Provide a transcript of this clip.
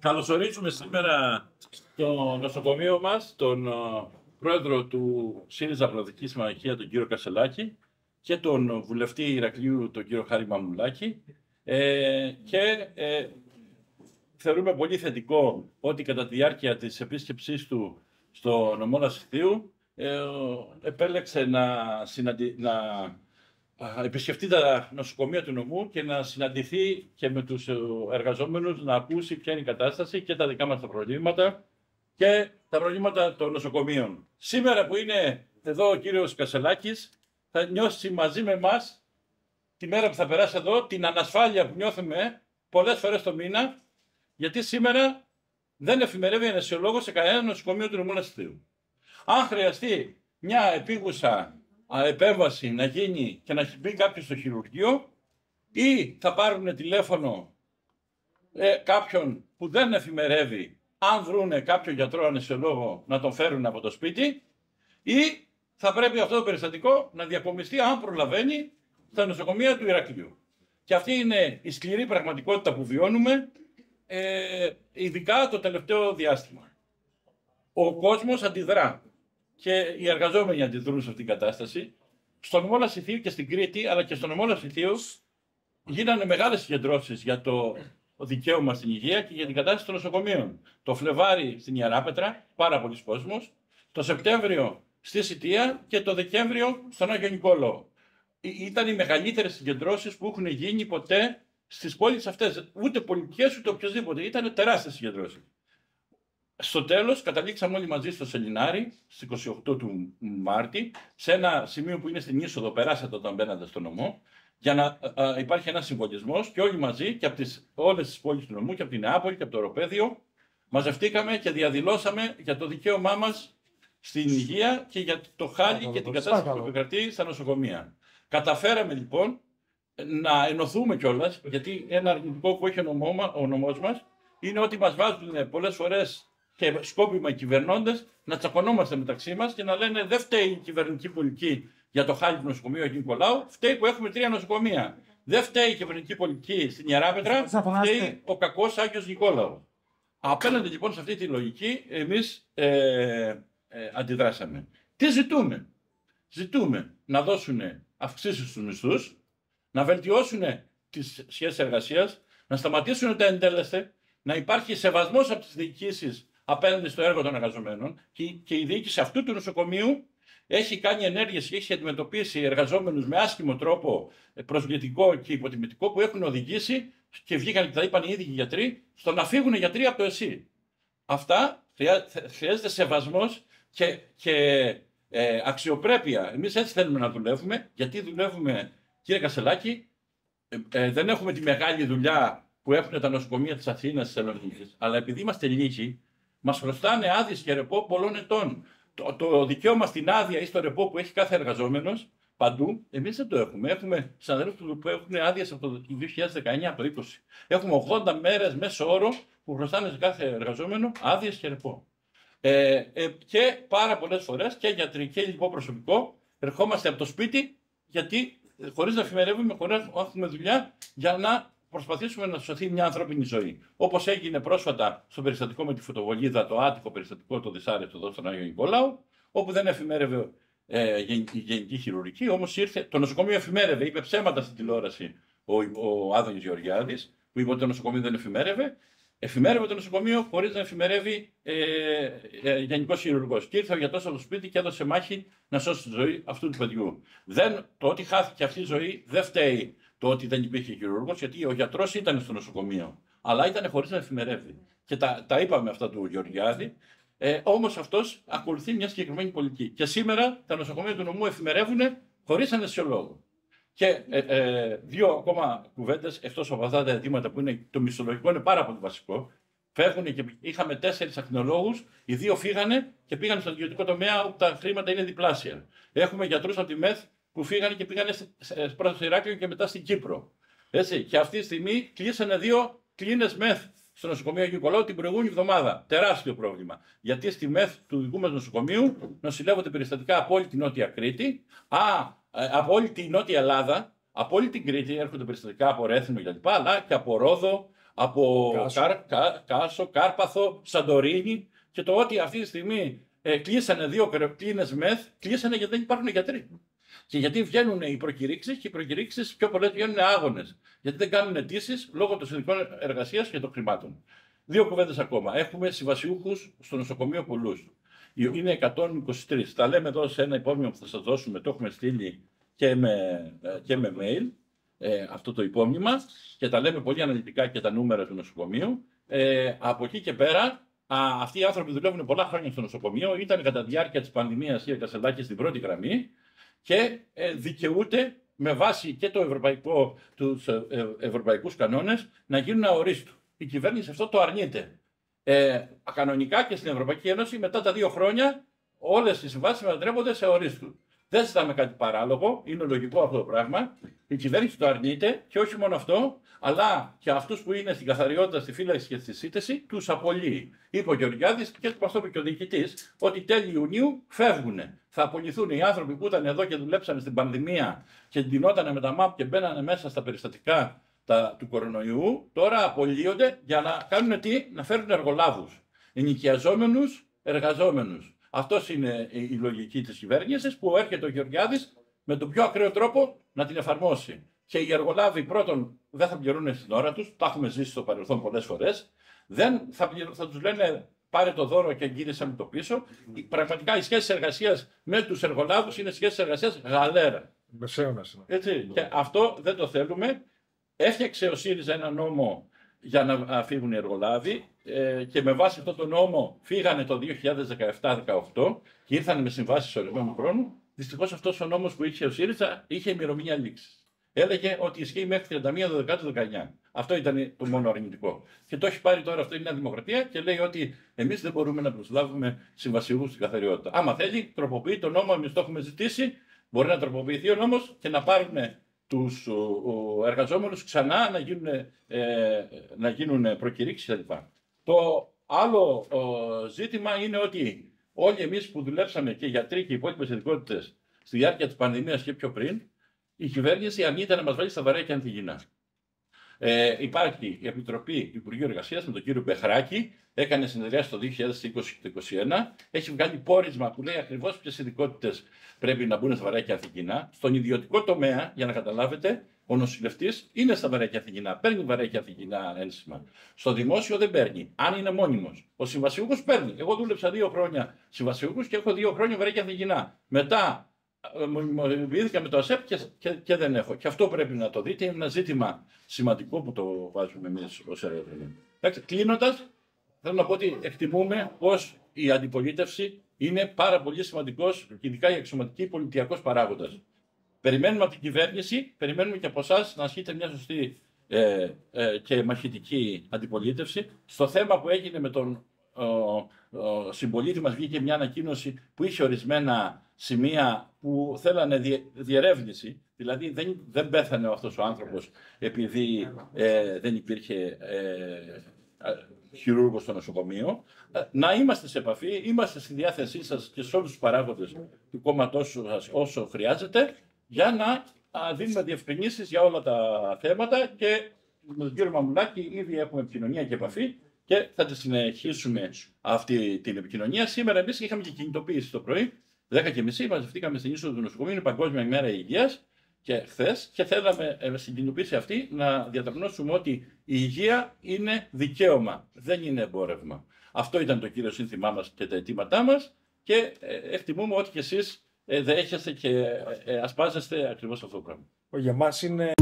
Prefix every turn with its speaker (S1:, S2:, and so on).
S1: Καλωσορίζουμε σήμερα στο νοσοκομείο μας τον ε, πρόεδρο του ΣΥΡΙΖΑ Προοδικής Συμμαχία, τον κύριο Κασελάκη και τον βουλευτή Ηρακλείου, τον κύριο Χάρη Μαμουλάκη. Ε, και ε, θεωρούμε πολύ θετικό ότι κατά τη διάρκεια της επίσκεψής του στο νομό Λασιθίου ε, επέλεξε να, συναντι... να επισκεφτεί τα νοσοκομεία του νομού και να συναντηθεί και με τους εργαζόμενους να ακούσει ποια είναι η κατάσταση και τα δικά μας τα προβλήματα και τα προβλήματα των νοσοκομείων. Σήμερα που είναι εδώ ο κύριος Κασελάκης θα νιώσει μαζί με εμά τη μέρα που θα περάσει εδώ την ανασφάλεια που νιώθουμε πολλές φορές το μήνα γιατί σήμερα δεν εφημερεύει ένα σε κανένα νοσοκομείο του νομού Ναστρίου. Αν χρειαστεί μια επίγουσα επέμβαση να γίνει και να μπει κάποιος στο χειρουργείο ή θα πάρουν τηλέφωνο ε, κάποιον που δεν εφημερεύει αν βρούνε κάποιο γιατρό ανεσιολόγο να τον φέρουν από το σπίτι ή θα πρέπει αυτό το περιστατικό να διακομιστεί αν προλαβαίνει στα νοσοκομεία του Ηρακλείου. Και αυτή είναι η σκληρή πραγματικότητα που βιώνουμε, ε, ειδικά το τελευταίο διάστημα. Ο κόσμος αντιδρά και οι εργαζόμενοι αντιδρούν σε αυτήν την κατάσταση. Στον νομό Λασιθίου και στην Κρήτη, αλλά και στον νομό Λασιθίου, γίνανε μεγάλες συγκεντρώσεις για το δικαίωμα στην υγεία και για την κατάσταση των νοσοκομείων. Το Φλεβάρι στην Ιεράπετρα, πάρα πολλοί κόσμος. Το Σεπτέμβριο στη Σιτία και το Δεκέμβριο στον Άγιο Νικόλαο. Ήταν οι μεγαλύτερες συγκεντρώσεις που έχουν γίνει ποτέ στις πόλεις αυτές. Ούτε πολιτικές ούτε οποιοδήποτε. Ήταν τεράστιες συγκεντρώσεις. Στο τέλος, καταλήξαμε όλοι μαζί στο Σελινάρι, στις 28 του Μάρτη, σε ένα σημείο που είναι στην είσοδο, περάσατε όταν μπαίνατε στο νομό, για να υπάρχει ένας συμβολισμός και όλοι μαζί και από όλες τις πόλεις του νομού, και από την Νεάπολη και από το Ευρωπαίδιο, μαζευτήκαμε και διαδηλώσαμε για το δικαίωμά μας στην υγεία και για το χάλι και την κατάσταση που επικρατεί στα νοσοκομεία. Καταφέραμε λοιπόν να ενωθούμε κιόλας, γιατί ένα αρνητικό που έχει ο νομός μας είναι ότι μας βάζουν πολλές φορές και σκόπιμα οι κυβερνώντε να τσακωνόμαστε μεταξύ μας και να λένε δεν φταίει η κυβερνητική πολιτική για το χάλι του νοσοκομείου Αγίου Νικολάου, φταίει που έχουμε τρία νοσοκομεία. Δεν φταίει η κυβερνητική πολιτική στην Ιεράπετρα, φταίει ο κακός Άγιος Νικόλαος. Απέναντι λοιπόν σε αυτή τη λογική, εμείς ε, ε, αντιδράσαμε. Τι ζητούμε, Ζητούμε να δώσουν αυξήσεις στους μισθούς, να βελτιώσουν τις σχέσεις εργασίας, να σταματήσουν τα εντέλεσθε, να υπάρχει σεβασμός από τις διοικήσεις απέναντι στο έργο των εργαζομένων και, και η διοίκηση αυτού του νοσοκομείου έχει κάνει ενέργειες και έχει αντιμετωπίσει εργαζόμενους με άσχημο τρόπο προσβλητικό και υποτιμητικό που έχουν οδηγήσει και βγήκαν και τα είπαν οι ίδιοι οι γιατροί στο να φύγουν οι γιατροί από το ΕΣΥ. Αυτά χρειάζεται σεβασμός και, και ε, αξιοπρέπεια. Εμείς έτσι θέλουμε να δουλεύουμε γιατί δουλεύουμε κύριε Κασελάκη ε, ε, δεν έχουμε τη μεγάλη δουλειά που έχουν τα νοσοκομεία της Αθήνας, της Θεσσαλονίκη, αλλά επειδή είμαστε λίγοι Μας χρωστάνε άδειες και ρεπό πολλών ετών. Το, το δικαίωμα στην άδεια ή στο ρεπό που έχει κάθε εργαζόμενος παντού, εμείς δεν το έχουμε. Έχουμε συναδέλφου που έχουν άδειες από το 2019, από το 20. Έχουμε 80 μέρες μέσω όρο που χρωστάνε σε κάθε εργαζόμενο άδειες και ρεπό. Ε, ε, και πάρα πολλές φορές και γιατροί και υλικό προσωπικό ερχόμαστε από το σπίτι γιατί ε, χωρίς να εφημερεύουμε, χωρίς να έχουμε δουλειά για να προσπαθήσουμε να σωθεί μια ανθρώπινη ζωή. Όπως έγινε πρόσφατα στο περιστατικό με τη φωτοβολίδα, το άτυπο περιστατικό, το δυσάρεστο εδώ στον Άγιο Νικολάου, όπου δεν εφημέρευε ε, η γενική χειρουργική, όμως ήρθε, το νοσοκομείο εφημέρευε, είπε ψέματα στην τηλεόραση ο, ο Άδωνης Γεωργιάδης, που είπε ότι το νοσοκομείο δεν εφημέρευε. Εφημέρευε το νοσοκομείο χωρίς να εφημερεύει ε, ε, γενικός χειρουργός. Και ήρθε ο γιατρός από το σπίτι και έδωσε μάχη να σώσει τη ζωή αυτού του παιδιού. Δεν, το ότι χάθηκε αυτή η ζωή δεν φταίει το ότι δεν υπήρχε χειρουργός, γιατί ο γιατρός ήταν στο νοσοκομείο, αλλά ήταν χωρίς να εφημερεύει. Και τα, τα είπαμε αυτά του Γεωργιάδη. Ε, Όμως αυτός ακολουθεί μια συγκεκριμένη πολιτική. Και σήμερα τα νοσοκομεία του νομού εφημερεύουν χωρίς ανεσιολόγο. Και ε, ε, δύο ακόμα κουβέντες, εκτός από αυτά τα αιτήματα που είναι το μισθολογικό, είναι πάρα πολύ βασικό. Φεύγουν και είχαμε τέσσερις ακτινολόγους, οι δύο φύγανε και πήγαν στο ιδιωτικό τομέα όπου τα χρήματα είναι διπλάσια. Έχουμε γιατρούς από τη ΜΕΘ που φύγανε και πήγανε πρώτα στο Ηράκλειο και μετά στην Κύπρο. Έτσι. Και αυτή τη στιγμή κλείσανε δύο κλίνες ΜΕΘ στο νοσοκομείο Αγίου Νικολάου την προηγούμενη εβδομάδα. Τεράστιο πρόβλημα. Γιατί στη ΜΕΘ του δικού μας νοσοκομείου νοσηλεύονται περιστατικά από όλη την Νότια Κρήτη, α, ε, από όλη την Νότια Ελλάδα, από όλη την Κρήτη έρχονται περιστατικά από Ρέθυμνο κλπ. Αλλά και από Ρόδο, από
S2: Κάσο.
S1: Κάρ- Κα- Κάσο, Κάρπαθο, Σαντορίνη και το ότι αυτή τη στιγμή ε, κλείσανε δύο κλίνες ΜΕΘ, κλείσανε γιατί δεν υπάρχουν γιατροί. Και γιατί βγαίνουν οι προκηρύξεις και οι προκηρύξεις πιο πολλές βγαίνουν άγονες. Γιατί δεν κάνουν αιτήσεις λόγω των συνδικών εργασίας και των χρημάτων. Δύο κουβέντες ακόμα. Έχουμε συμβασιούχους στο νοσοκομείο πολλούς. Είναι 123. Τα λέμε εδώ σε ένα υπόμνημα που θα σας δώσουμε, το έχουμε στείλει και με, ε, και με mail ε, αυτό το υπόμνημα και τα λέμε πολύ αναλυτικά και τα νούμερα του νοσοκομείου. Ε, από εκεί και πέρα, α, αυτοί οι άνθρωποι δουλεύουν πολλά χρόνια στο νοσοκομείο, ήταν κατά τη διάρκεια της πανδημίας η Κασελάκη στην πρώτη γραμμή και ε, δικαιούται με βάση και το ευρωπαϊκό, τους ε, ε, ευρωπαϊκούς κανόνες να γίνουν αορίστου. Η κυβέρνηση αυτό το αρνείται. Ε, κανονικά και στην Ευρωπαϊκή Ένωση μετά τα δύο χρόνια όλες οι συμβάσεις μετατρέπονται σε ορίστου. Δεν ζητάμε κάτι παράλογο, είναι λογικό αυτό το πράγμα. Η κυβέρνηση το αρνείται και όχι μόνο αυτό, αλλά και αυτούς που είναι στην καθαριότητα, στη φύλαξη και στη σύντηση, τους απολύει. Είπε ο Γεωργιάδης και μα το είπε και ο διοικητής, ότι τέλη Ιουνίου φεύγουν. Θα απολυθούν οι άνθρωποι που ήταν εδώ και δουλέψαν στην πανδημία και ντυνότανε με τα ΜΑΠ και μπαίνανε μέσα στα περιστατικά τα, του κορονοϊού. Τώρα απολύονται για να κάνουν τι, να φέρουν εργολάβους. Ενοικιαζόμενους εργαζόμενους. Αυτός είναι η η λογική της κυβέρνησης που έρχεται ο Γεωργιάδης με τον πιο ακραίο τρόπο να την εφαρμόσει. Και οι εργολάβοι πρώτον δεν θα πληρώνουν στην ώρα τους, τα έχουμε ζήσει στο παρελθόν πολλές φορές. Δεν θα, πληρω- θα τους λένε πάρε το δώρο και γύρισε με το πίσω. Η- Πραγματικά οι σχέσεις εργασίας με τους εργολάβους είναι σχέσεις εργασίας γαλέρα.
S2: Μεσαίωνας είναι.
S1: Έτσι. Και αυτό δεν το θέλουμε. Έφτιαξε ο ΣΥΡΙΖΑ ένα νόμο για να α, φύγουν οι εργολάβοι ε, και με βάση αυτό το νόμο φύγανε το 2017-18 και ήρθαν με συμβάσεις ορισμένου χρόνου. Δυστυχώς αυτός ο νόμος που είχε ο ΣΥΡΙΖΑ είχε ημερομηνία λήξης. Έλεγε ότι ισχύει μέχρι 31 του 19. Αυτό ήταν το μόνο αρνητικό. Και το έχει πάρει τώρα αυτό η Νέα Δημοκρατία και λέει ότι εμείς δεν μπορούμε να προσλάβουμε συμβασιούχους στην καθαριότητα. Άμα θέλει, τροποποιεί το νόμο, εμείς το έχουμε ζητήσει. Μπορεί να τροποποιηθεί ο νόμος και να πάρουν τους εργαζόμενους ξανά να γίνουν, ε, να γίνουν προκηρύξεις κτλ. Το άλλο ο, ζήτημα είναι ότι όλοι εμείς που δουλέψαμε και οι γιατροί και οι υπόλοιπε ειδικότητε στη διάρκεια της πανδημίας και πιο πριν, η κυβέρνηση αρνείται να μας βάλει στα βαρέα και ανθυγινά. Ε, υπάρχει η Επιτροπή Υπουργείου Εργασίας με τον κύριο Μπεχράκη, έκανε συνεδριάσεις το 2020 και το 2021. Έχει βγάλει πόρισμα που λέει ακριβώς ποιες ειδικότητες πρέπει να μπουν στα βαρέα και ανθυγινά. Στον ιδιωτικό τομέα, για να καταλάβετε, ο νοσηλευτής είναι στα βαρέα και ανθυγινά, παίρνει βαρέα και ανθυγινά ένσημα. Στο δημόσιο δεν παίρνει, αν είναι μόνιμος. Ο συμβασιούχος παίρνει. Εγώ δούλεψα δύο χρόνια συμβασιούχους και έχω δύο χρόνια βαρέα και ανθυγινά. Μετά ε, μου- μου βιήθηκα με το ΑΣΕΠ και, και, και δεν έχω. Και αυτό πρέπει να το δείτε. Είναι ένα ζήτημα σημαντικό που το βάζουμε εμείς ως έρευνα. Κλείνοντας, θέλω να πω ότι εκτιμούμε πως η αντιπολίτευση είναι πάρα πολύ σημαντικός, ειδικά η αξιωματική πολιτιακός παράγοντας. Περιμένουμε από την κυβέρνηση, περιμένουμε και από εσάς να ασκείτε μια σωστή ε, ε, και μαχητική αντιπολίτευση. Στο θέμα που έγινε με τον ο, ο συμπολίτη μας βγήκε μια ανακοίνωση που είχε ορισμένα σημεία που θέλανε διε, διερεύνηση. Δηλαδή δεν, δεν πέθανε αυτός ο άνθρωπος επειδή ε, δεν υπήρχε ε, χειρούργος στο νοσοκομείο. Ε, Να είμαστε σε επαφή, είμαστε στη διάθεσή σας και σε όλους τους παράγοντες του κόμματός σας όσο χρειάζεται για να α, δίνουμε διευκρινήσεις για όλα τα θέματα και με τον κύριο Μαμουλάκη ήδη έχουμε επικοινωνία και επαφή και θα τη συνεχίσουμε αυτή την επικοινωνία. Σήμερα εμείς είχαμε και κινητοποίηση το πρωί, 10.30 μαζευτήκαμε στην είσοδο του νοσοκομείου, είναι Παγκόσμια ημέρα υγείας και χθες και θέλαμε ε, στην κινητοποίηση αυτή να διατρανώσουμε ότι η υγεία είναι δικαίωμα, δεν είναι εμπόρευμα. Αυτό ήταν το κύριο σύνθημά μας και τα αιτήματά μας και ε, εκτιμούμε ότι κι εσείς δέχεστε και ε, ε, ασπάζεστε ακριβώς αυτό το πράγμα.
S2: Για μας είναι